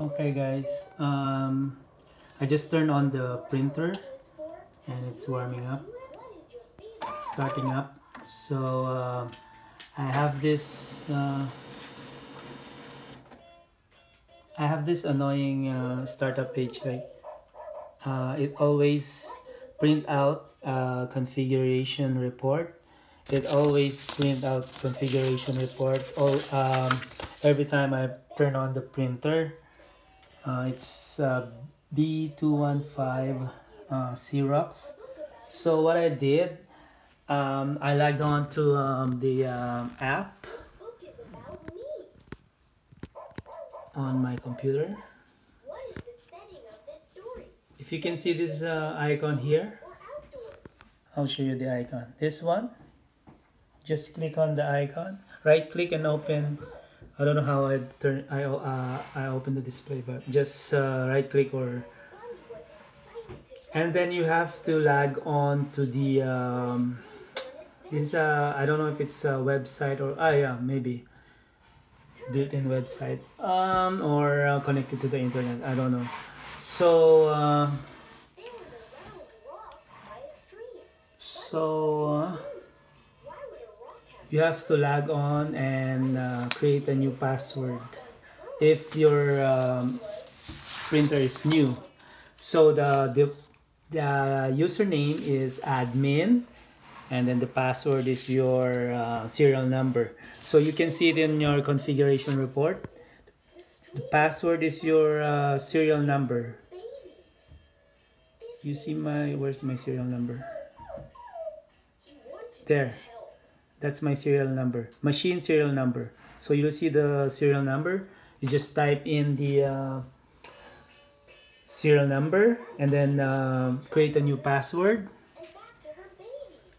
Okay guys, um, I just turned on the printer and it's warming up, starting up. So uh, I have this, uh, I have this annoying uh, startup page like uh, it always print out a configuration report. It always print out configuration report all um, every time I turn on the printer uh, it's uh, B215 uh, Xerox. So what I did um, I logged on to um, the um, app on my computer. If you can see this uh, icon here I'll show you the icon. This one just click on the icon right click and open I don't know how I turn I uh, I open the display but just uh, right click or and then you have to log on to the um, this is a, I don't know if it's a website or ah yeah maybe. Built-in website um, or uh, connected to the internet I don't know. So uh, so uh, you have to log on and uh, create a new password if your um, printer is new. So the, the the username is admin and then the password is your uh, serial number. So you can see it in your configuration report. The password is your uh, serial number. You see my where's my serial number? There that's my serial number. Machine serial number. So you'll see the serial number? You just type in the uh, serial number and then uh, create a new password.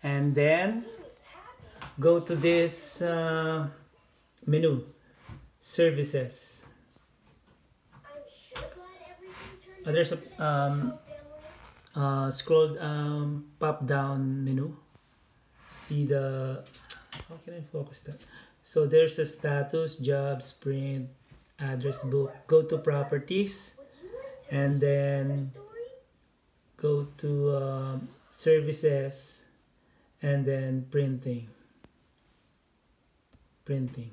And then go to this uh, menu. Services. Uh, there's a um, uh, scroll um, pop down menu see the how can I focus that? So there's a status, jobs, print, address book. Go to properties and then go to um, services and then printing. Printing.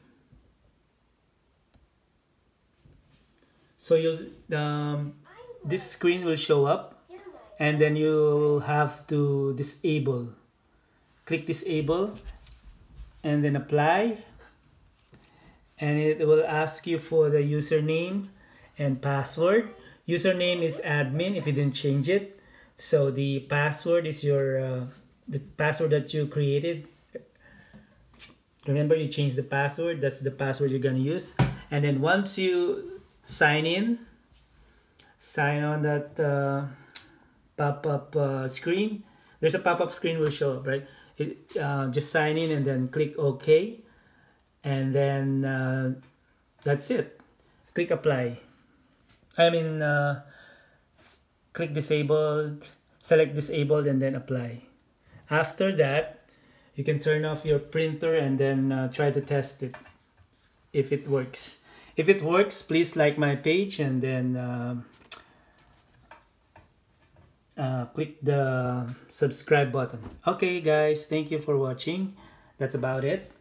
So you'll um, this screen will show up and then you have to disable. Click disable and then apply. And it will ask you for the username and password. Username is admin if you didn't change it. So the password is your uh, the password that you created. Remember you change the password? That's the password you're gonna use. And then once you sign in sign on that uh, pop-up uh, screen. There's a pop-up screen will show up right it, uh, just sign in and then click OK. And then uh, that's it. Click apply. I mean uh, click disabled select disabled and then apply. After that you can turn off your printer and then uh, try to test it if it works. If it works please like my page and then uh, uh, click the subscribe button. Okay guys thank you for watching. That's about it